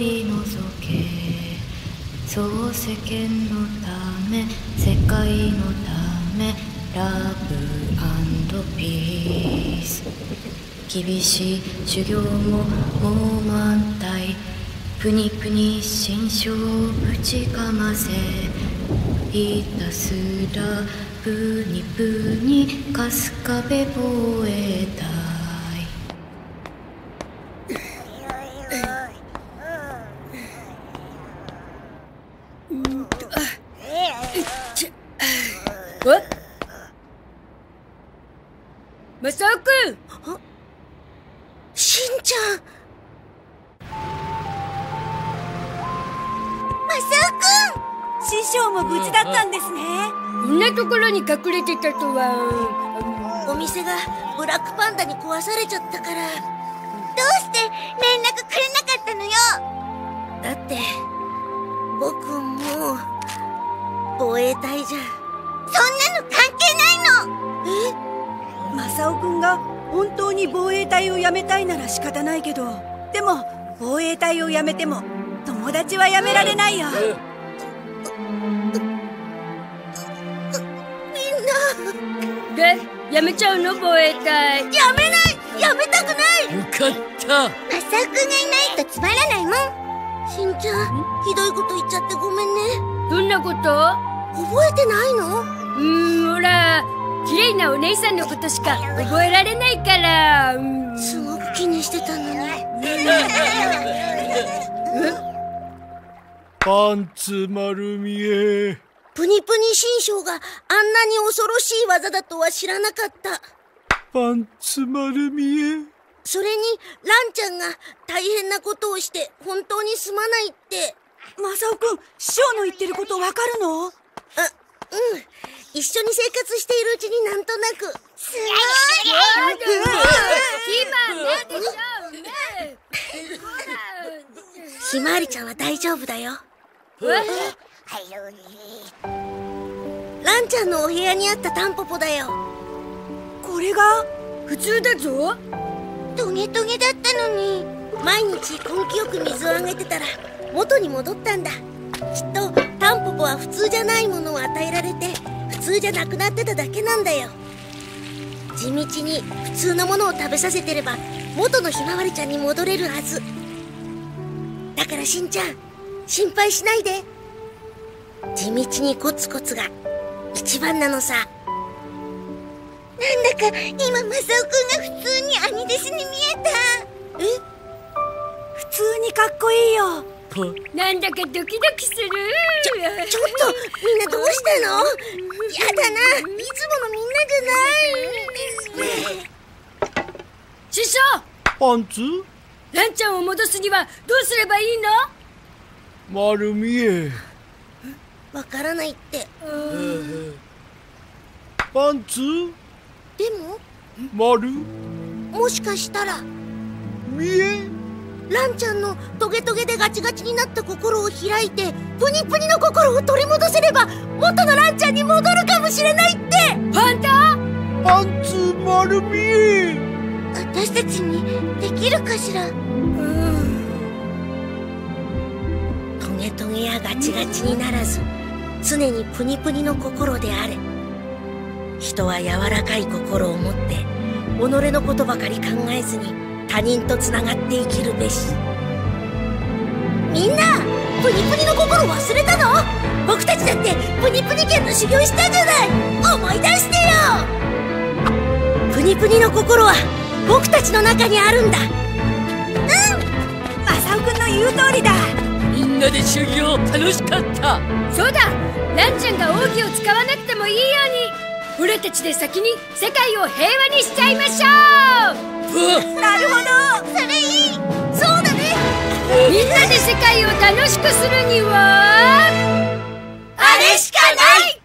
取り除け。そう世間のため世界のためラブピース厳しい修行ももう満体プニプニ心象をぶちかませ。ひたすらプニプニかすかべ防衛隊え？マサオくんしんちゃん。マサオくん師匠も無事だったんですね。こんなところに隠れてたとは。お店がブラックパンダに壊されちゃったから。どうして連絡くれなかったのよ？だって僕もう防衛隊じゃマサオくんが本当に防衛隊を辞めたいなら仕方ないけどでも防衛隊を辞めても友達は辞められないよ。でやめちゃうの？防衛隊。やめない！やめたくない！よかった。マサオくんがいないとつまらないもん。しんちゃんひどいこと言っちゃってごめんね。どんなこと？覚えてないの？綺麗なお姉さんのことしか覚えられないから。うん。すごく気にしてたのに。パンツ丸見え。プニプニ新章があんなに恐ろしい技だとは知らなかったパンツ丸見え。それにランちゃんが大変なことをして本当にすまないってマサオくん師匠の言ってることわかるのあうん一緒に生活しているうちになんとなく。すごい。今なんでしょうねひまわりちゃんは大丈夫だよ。ランちゃんのお部屋にあったタンポポだよ。これが普通だぞ。トゲトゲだったのに。毎日根気よく水をあげてたら元に戻ったんだ。きっとタンポポは普通じゃないものを与えられて普通じゃなくなってただけなんだよ。地道に普通のものを食べさせてれば元のひまわりちゃんに戻れるはず。だからしんちゃん心配しないで。地道にコツコツが一番なのさ。なんだか今マサオくんが普通に兄弟子に見えた。え？普通にかっこいいよ。なんだかドキドキする。ちょちょっとみんなどうしたの？やだな。いつものみんなじゃない。師匠。パンツ？ランちゃんを戻すにはどうすればいいの？丸見え。わからないって。パンツ？でも？丸？もしかしたら。ランちゃんのトゲトゲでガチガチになった心を開いてプニプニの心を取り戻せれば元のランちゃんに戻るかもしれないって。本当パンツ丸見え。私たちにできるかしら？トゲトゲやガチガチにならず常にプニプニの心であれ。人は柔らかい心を持って己のことばかり考えずに他人とつながって生きるべし。みんなプニプニの心忘れたの？僕たちだってプニプニ剣の修行したじゃない。思い出してよ。プニプニの心は僕たちの中にあるんだ。マサオくんの言う通りだ。みんなで修行楽しかった。そうだ。ランちゃんが奥義を使わなくてもいいように。俺たちで先に世界を平和にしちゃいましょうなるほど。それいい。そうだね。みんなで世界を楽しくするにはあれしかない。